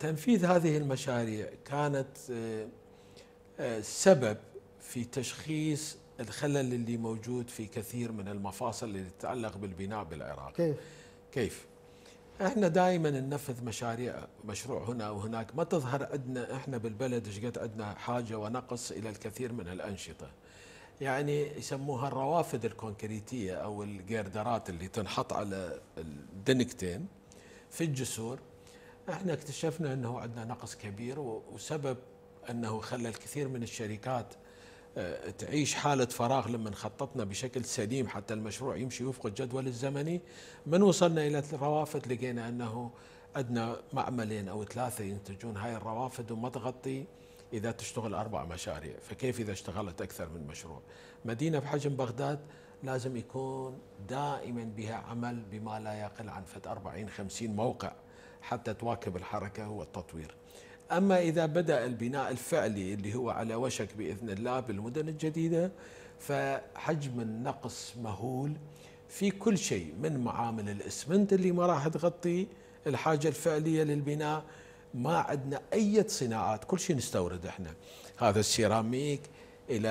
تنفيذ هذه المشاريع كانت آه، آه، سبب في تشخيص الخلل اللي موجود في كثير من المفاصل اللي تتعلق بالبناء بالعراق كيف؟ كيف؟ إحنا دائما ننفذ مشاريع مشروع هنا وهناك ما تظهر عندنا إحنا بالبلد إيش قد عندنا حاجة ونقص إلى الكثير من الأنشطة. يعني يسموها الروافد الكونكريتية أو الجيردرات اللي تنحط على الدنكتين في الجسور إحنا اكتشفنا انه عندنا نقص كبير وسبب انه خلى الكثير من الشركات آه، تعيش حالة فراغ لما خططنا بشكل سليم حتى المشروع يمشي وفق الجدول الزمني. من وصلنا إلى الروافد لقينا أنه عندنا معملين أو ثلاثة ينتجون هاي الروافد وما تغطي إذا تشتغل أربع مشاريع. فكيف إذا اشتغلت أكثر من مشروع؟ مدينة بحجم بغداد لازم يكون دائما بها عمل بما لا يقل عن فد 40 50 موقع. حتى تواكب الحركة والتطوير أما إذا بدأ البناء الفعلي اللي هو على وشك بإذن الله بالمدن الجديدة فحجم النقص مهول في كل شيء من معامل الإسمنت اللي ما راح تغطي الحاجة الفعلية للبناء ما عندنا أي صناعات كل شيء نستورد إحنا. هذا السيراميك إلى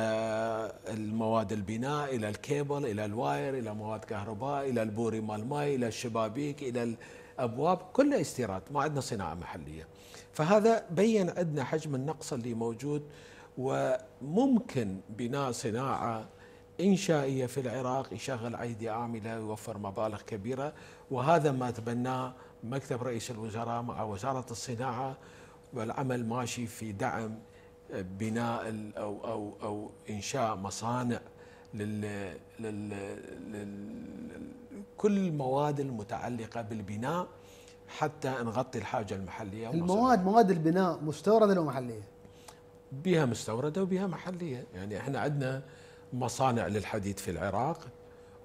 المواد البناء إلى الكيبل إلى ال wire إلى مواد كهرباء إلى البوري مال ماي إلى الشبابيك إلى الأبواب كلها استيراد ما عندنا صناعة محلية. فهذا بين عندنا حجم النقص اللي موجود وممكن بناء صناعة إنشائية في العراق يشغل أيدي عاملة ويوفر مبالغ كبيرة. وهذا ما تبناه مكتب رئيس الوزراء مع وزارة الصناعة والعمل ماشي في دعم بناء أو أو أو إنشاء مصانع لل, لل, كل المواد المتعلقة بالبناء حتى نغطي الحاجة المحلية المواد مواد البناء مستوردة أو محلية؟ بها مستوردة وبها محلية يعني إحنا عندنا مصانع للحديد في العراق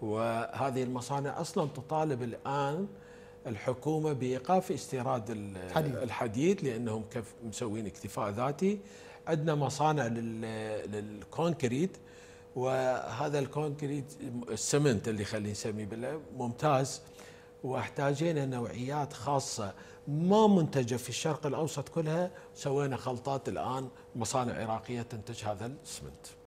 وهذه المصانع أصلا تطالب الآن الحكومة بإيقاف استيراد الحديد, الحديد لأنهم مسوين اكتفاء ذاتي. عندنا مصانع لل concrete وهذا ال concrete السمنت اللي خلينا نسميه ممتاز. واحتاجينا نوعيات خاصة ما منتجة في الشرق الأوسط كلها. سوينا خلطات الآن مصانع عراقية تنتج هذا السمنت.